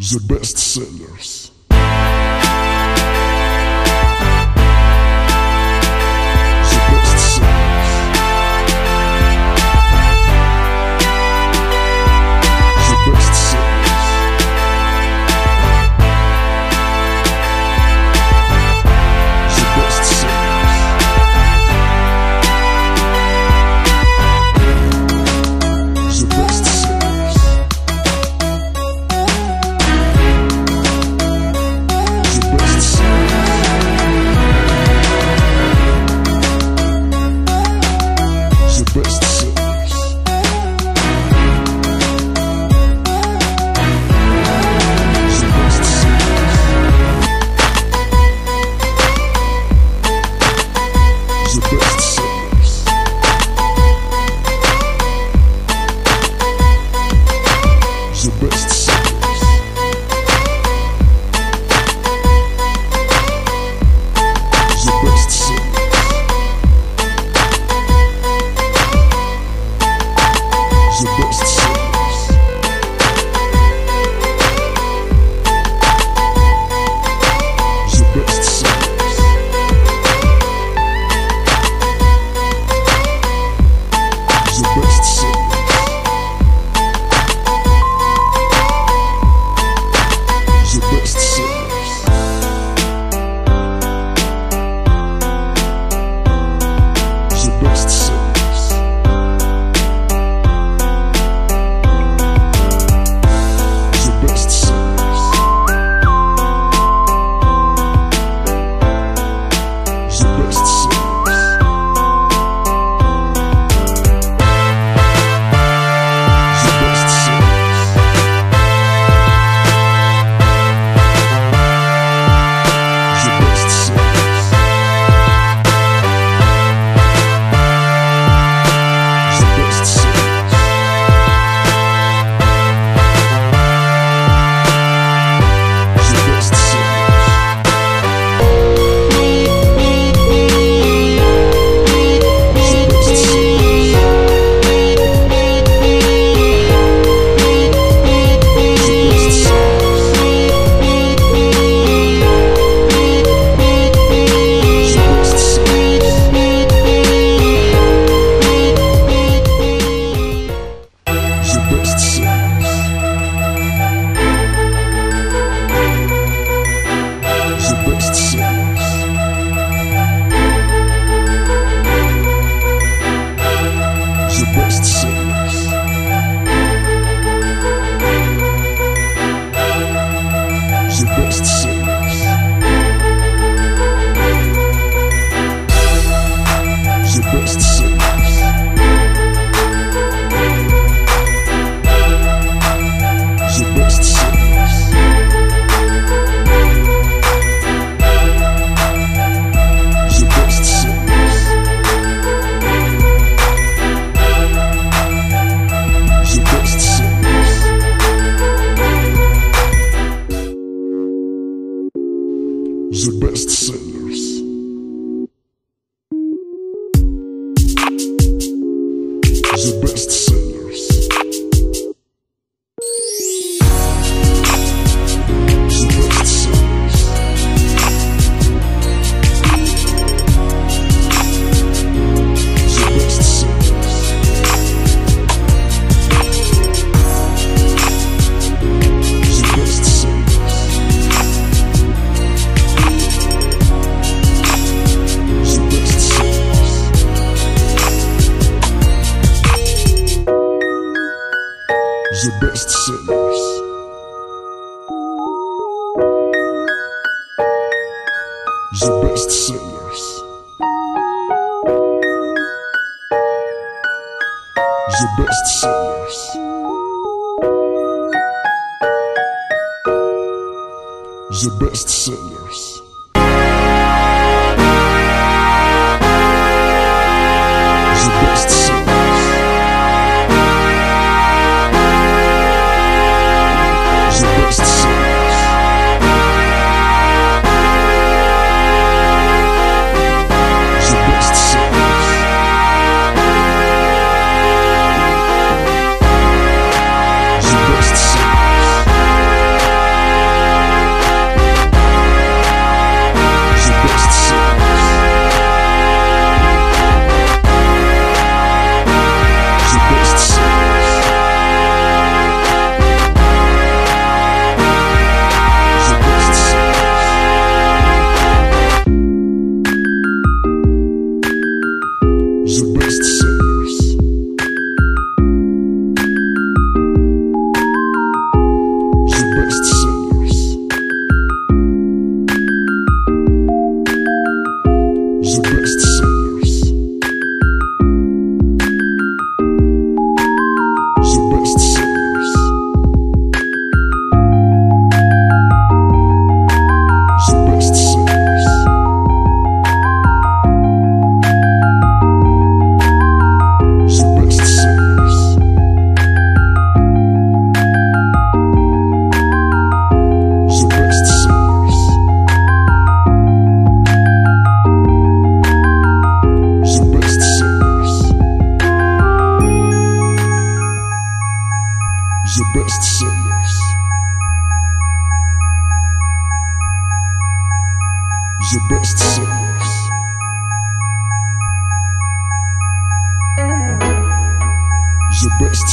the best sellers. the best sellers. bestsellers. The bestsellers. The bestsellers. The bestsellers. the best sellers. The best sellers. The best